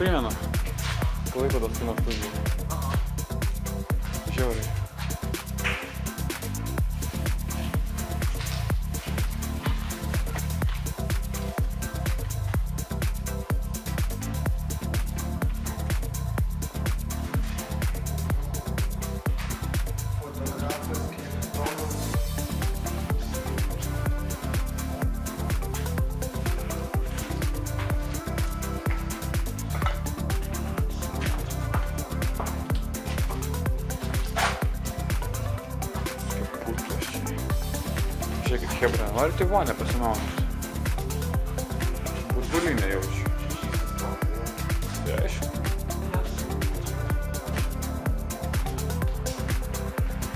viena. Klaipėdos kino studija. Žiauriai. Žiūrėkit, Hebra, norite vonę pasimaudyti? Burbulinę jaučiu. Tai aišku.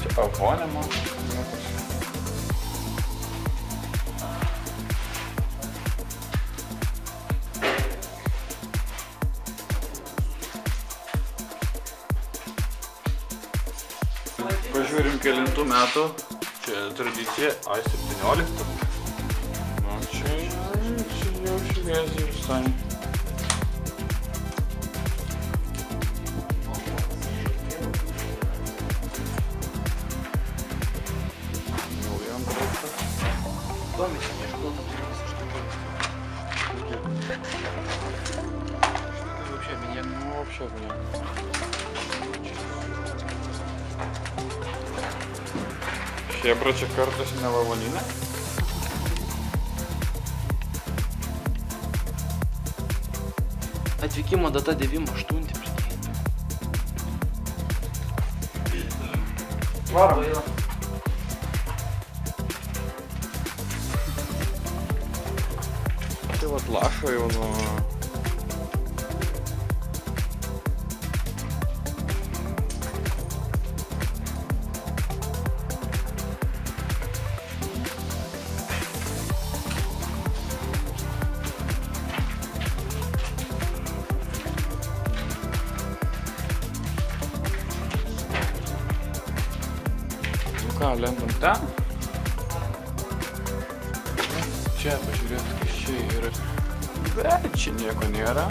Čia avonė man. Pažiūrim kelintų metų. tradicija, A17. Nu, čia, čia jau šį gazį visai. Домик, я жду, там принесу что-то. Что вообще меня? Ну, вообще меня. Thank you. Hebra čia kartas ne lavoninė? Atvykimo data 98, prikėlė. Varom. Čia vat lašo jau nuo... ką, lendam ten? Čia pažiūrėt, kas čia yra. Bet čia nieko nėra.